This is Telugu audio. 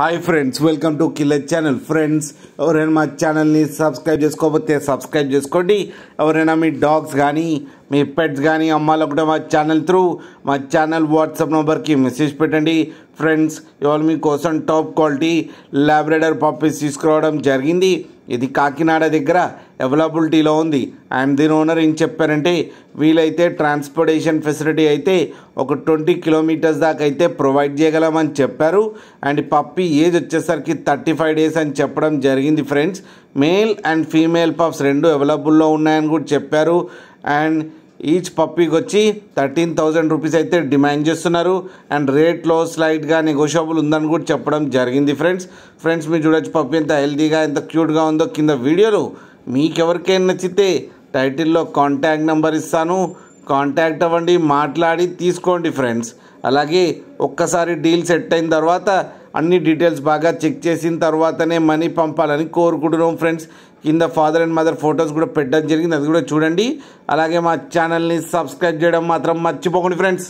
Hi friends welcome to killer channel friends ఎవరైనా మా ఛానల్ని సబ్స్క్రైబ్ చేసుకోకపోతే సబ్స్క్రైబ్ చేసుకోండి. ఎవరైనా మీ డాగ్స్ కానీ మీ పెట్స్ కానీ అమ్మాలనుకుంటే మా ఛానల్ త్రూ మా ఛానల్ వాట్సాప్ నెంబర్కి మెసేజ్ పెట్టండి. ఫ్రెండ్స్ ఇవాళ మీకోసం టాప్ క్వాలిటీ ల్యాబ్రేడర్ పప్పీస్ తీసుకురావడం జరిగింది. ఇది కాకినాడ దగ్గర అవైలబిలిటీలో ఉంది. ఐఎమ్ దీని ఓనర్ ఏం చెప్పారంటే వీలైతే ట్రాన్స్పోర్టేషన్ ఫెసిలిటీ అయితే ఒక ట్వంటీ కిలోమీటర్స్ దాకా అయితే ప్రొవైడ్ చేయగలమని చెప్పారు. అండ్ పప్పి ఏజ్ వచ్చేసరికి థర్టీ ఫైవ్ డేస్ అని చెప్పడం జరిగింది friends. Male and female pups రెండు అవైలబుల్లో ఉన్నాయని కూడా చెప్పారు. అండ్ ఈచ్ పప్పీకి వచ్చి థర్టీన్ థౌజండ్ రూపీస్ అయితే డిమాండ్ చేస్తున్నారు. అండ్ రేట్లో స్లైట్గా నెగోషియబుల్ ఉందని కూడా చెప్పడం జరిగింది ఫ్రెండ్స్ ఫ్రెండ్స్ మీరు చూడొచ్చు పప్పి ఎంత హెల్తీగా ఎంత క్యూట్గా ఉందో కింద వీడియోలో. మీకెవరికైనా నచ్చితే టైటిల్లో కాంటాక్ట్ నెంబర్ ఇస్తాను. కాంటాక్ట్ అవ్వండి మాట్లాడి తీసుకోండి ఫ్రెండ్స్ అలాగే ఒక్కసారి డీల్ సెట్ అయిన తర్వాత అన్ని డీటెయిల్స్ బాగా చెక్ చేసిన తర్వాతనే మనీ పంపాలని కోరుకుంటున్నాం ఫ్రెండ్స్. కింద ఫాదర్ అండ్ మదర్ ఫొటోస్ కూడా పెట్టడం జరిగింది. అది కూడా చూడండి. అలాగే మా ఛానల్ని సబ్స్క్రైబ్ చేయడం మాత్రం మర్చిపోకండి ఫ్రెండ్స్.